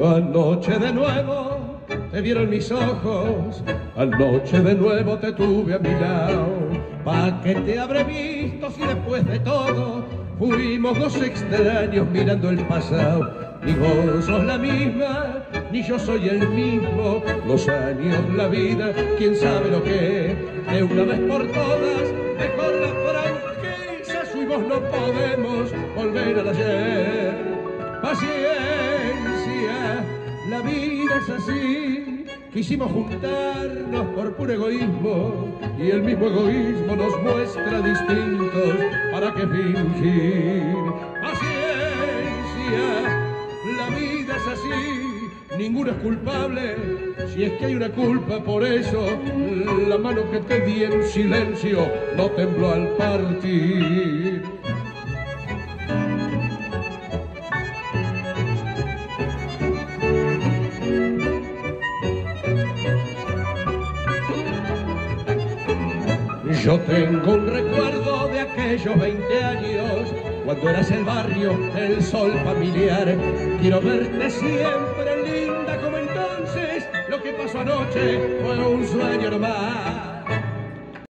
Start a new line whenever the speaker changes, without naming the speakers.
Anoche de nuevo te vieron mis ojos, anoche de nuevo te tuve a mi lado. ¿Pa' que te habré visto si después de todo fuimos dos extraños mirando el pasado? Ni vos sos la misma, ni yo soy el mismo. Los años, la vida, quién sabe lo que de una vez por todas, mejor la franqueza, vos no podemos volver al ayer. Paciencia, la vida es así. Quisimos juntarnos por puro egoísmo y el mismo egoísmo nos muestra distintos. ¿Para qué fingir? Paciencia, la vida es así. Ninguno es culpable si es que hay una culpa, por eso la mano que te di en silencio no tembló al partir. Yo tengo un recuerdo de aquellos 20 años, cuando eras el barrio, el sol familiar. Quiero verte siempre linda como entonces, lo que pasó anoche fue un sueño nomás.